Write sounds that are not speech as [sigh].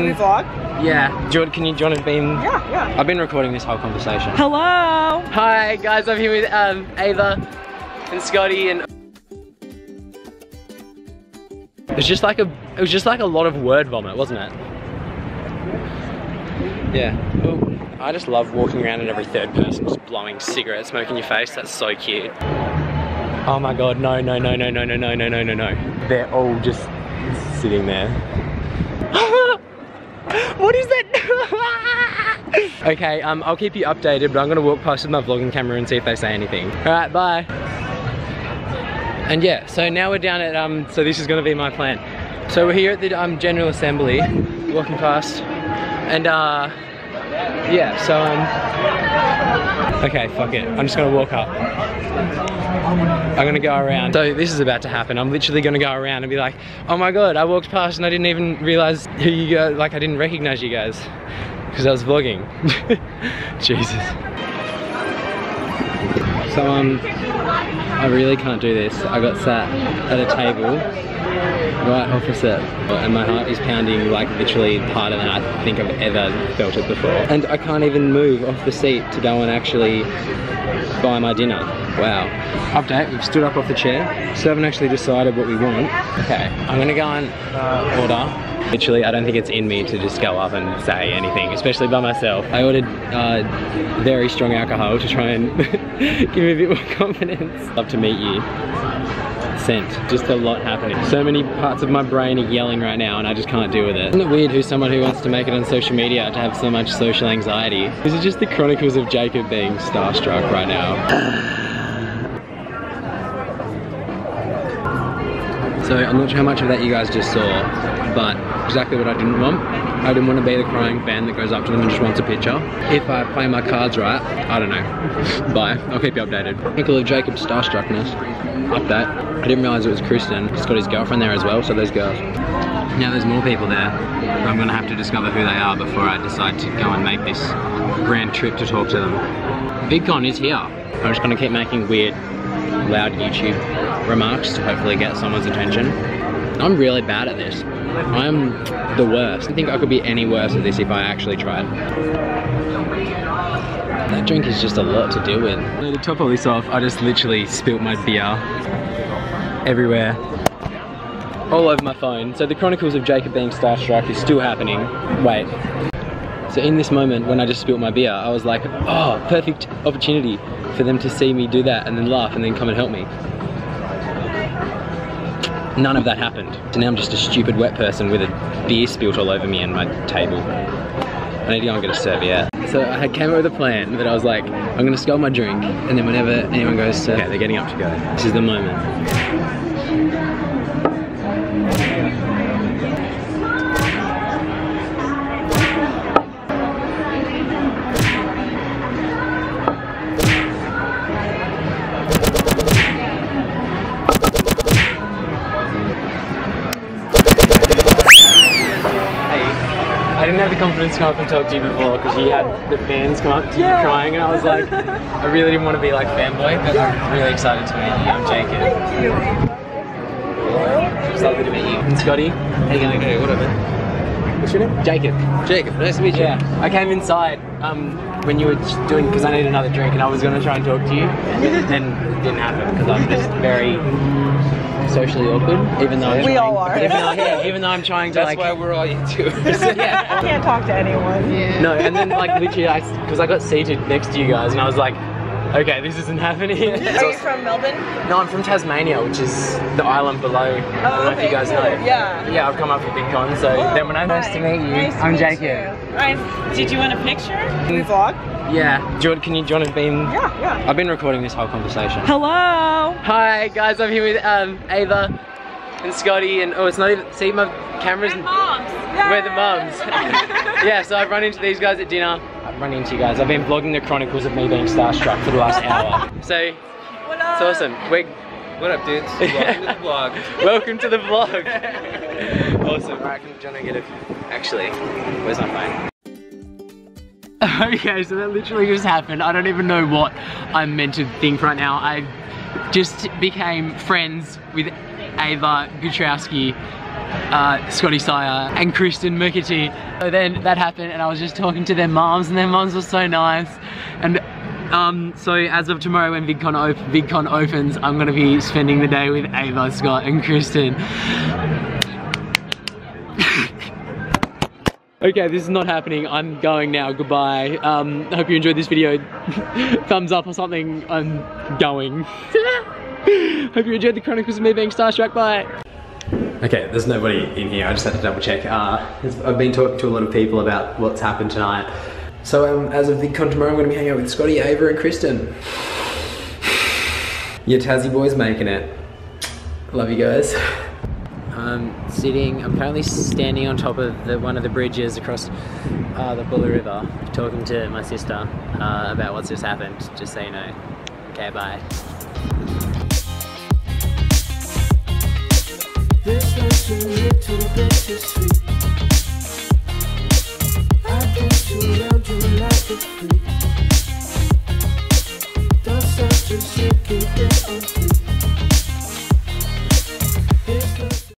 We vlog? Yeah. Do you, can you, want to beam? Yeah, yeah. I've been recording this whole conversation. Hello! Hi guys, I'm here with um, Ava and Scotty and it was just like a it was just like a lot of word vomit, wasn't it? Yeah. Well, I just love walking around and every third person just blowing cigarette smoke in your face. That's so cute. Oh my god, no, no, no, no, no, no, no, no, no, no, no. They're all just sitting there. [laughs] what is that? Okay, um, I'll keep you updated, but I'm gonna walk past with my vlogging camera and see if they say anything. All right, bye. And yeah, so now we're down at, um, so this is gonna be my plan. So we're here at the um, General Assembly, walking past, and uh, yeah, so um, okay, fuck it. I'm just gonna walk up. I'm gonna go around. So this is about to happen. I'm literally gonna go around and be like, oh my god, I walked past and I didn't even realize who you guys, like I didn't recognize you guys because I was vlogging. [laughs] Jesus. So um, I really can't do this. I got sat at a table right opposite and my heart is pounding like literally harder than I think I've ever felt it before. And I can't even move off the seat to go and actually buy my dinner. Wow. Update, we've stood up off the chair. Haven't actually decided what we want. Okay, I'm gonna go and order. Literally, I don't think it's in me to just go up and say anything, especially by myself. I ordered uh, very strong alcohol to try and [laughs] give me a bit more confidence. Love to meet you. Sent. Just a lot happening. So many parts of my brain are yelling right now and I just can't deal with it. Isn't it weird who's someone who wants to make it on social media to have so much social anxiety? This is just the chronicles of Jacob being starstruck right now. [sighs] [sighs] So I'm not sure how much of that you guys just saw, but exactly what I didn't want. I didn't want to be the crying fan that goes up to them and just wants a picture. If I play my cards right, I don't know. Bye. I'll keep you updated. Chronicle of Jacob's starstruckness. Update. I didn't realise it was Kristen. He's got his girlfriend there as well, so there's girls. Now there's more people there. I'm gonna have to discover who they are before I decide to go and make this grand trip to talk to them. VidCon is here. I'm just gonna keep making weird, loud YouTube remarks to hopefully get someone's attention. I'm really bad at this. I'm the worst. I think I could be any worse at this if I actually tried. That drink is just a lot to deal with. To top all this off, I just literally spilt my beer everywhere. All over my phone. So the Chronicles of Jacob being starstruck is still happening. Wait. So in this moment when I just spilt my beer, I was like, oh, perfect opportunity for them to see me do that and then laugh and then come and help me. None of that happened. So now I'm just a stupid wet person with a beer spilt all over me and my table. I need to go and get a serviette. So I had came up with a plan that I was like, I'm gonna scull my drink and then whenever anyone goes to, okay, they're getting up to go. This is the moment. Didn't have the confidence to come up and talk to you before because you had the fans come up to you Yeah. crying and I was like, I really didn't want to be like fanboy, but I'm really excited to meet you. I'm Jacob. Thank you. It's lovely to meet you. And Scotty, how you going? Hey, whatever. What's your name? Jacob. Jacob, nice to meet you. Yeah, I came inside um, when you were doing because I need another drink and I was going to try and talk to you, and it didn't happen because I'm just very socially awkward. Even though I'm We trying, all are. Even though, yeah, even though I'm trying to That's like. why we're all YouTubers. [laughs] yeah. I can't talk to anyone. No, and then like literally, I because I got seated next to you guys, and I was like, okay, this isn't happening. Are you from Melbourne? no, I'm from Tasmania, which is the island below. I don't know if you guys know. Yeah. Yeah, I've come up for VidCon, so then when I nice to meet you, Nice I'm Jacob. you. Nice. Did you want a picture? Can We vlog? Yeah. Do you want, can you, do you want to? Yeah, yeah. I've been recording this whole conversation. Hello. Hi guys, I'm here with um, Ava and Scotty, and oh, it's not even. See my cameras. moms. We're the mums. [laughs] yeah, so I've run into these guys at dinner. I've run into you guys. I've been vlogging the chronicles of me being starstruck for the last hour. [laughs] So What up? it's awesome. We're what up, dudes? [laughs] Welcome to the vlog. welcome to the vlog. [laughs] awesome. Alright, can Johnny get a actually, where's my phone? Okay, so that literally just happened. I don't even know what I'm meant to think right now. I just became friends with Ava Gutowski uh, Scotty Sire and Kristen McAtee. So then that happened and I was just talking to their moms and their moms were so nice. And um, so as of tomorrow when VidCon, op VidCon opens, I'm gonna be spending the day with Ava, Scott and Kristen. [laughs] Okay, this is not happening. I'm going now. Goodbye. Um, I hope you enjoyed this video. [laughs] Thumbs up or something. I'm going. [laughs] hope you enjoyed the Chronicles of me being starstruck. Bye. Okay, there's nobody in here. I just had to double check. Uh, I've been talking to a lot of people about what's happened tonight. So um, as of VidCon tomorrow, I'm going to be hanging out with Scotty, Ava, and Kristen. Your Tassie boys making it. Love you guys. I'm sitting, I'm currently standing on top of the, one of the bridges across uh, the Buller River, talking to my sister uh, about what's just happened, just so you know. Okay, bye. Guess you